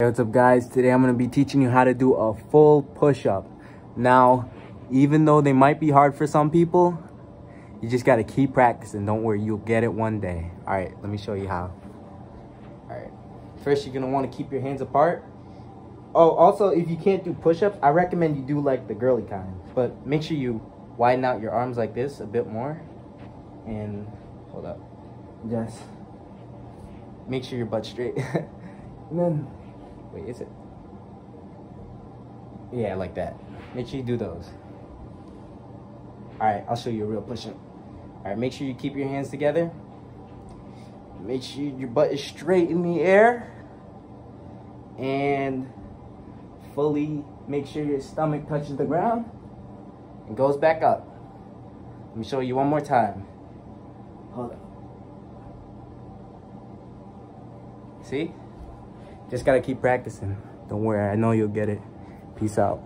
Hey, what's up guys? Today I'm going to be teaching you how to do a full push-up. Now, even though they might be hard for some people, you just got to keep practicing. Don't worry, you'll get it one day. All right, let me show you how. All right, first you're going to want to keep your hands apart. Oh, also, if you can't do push-ups, I recommend you do like the girly kind. But make sure you widen out your arms like this a bit more. And, hold up. Just make sure your butt's straight. and then Wait, is it? Yeah, like that. Make sure you do those. Alright, I'll show you a real push-up. Alright, make sure you keep your hands together. Make sure your butt is straight in the air. And fully make sure your stomach touches the ground. And goes back up. Let me show you one more time. Hold up. See? Just gotta keep practicing. Don't worry, I know you'll get it. Peace out.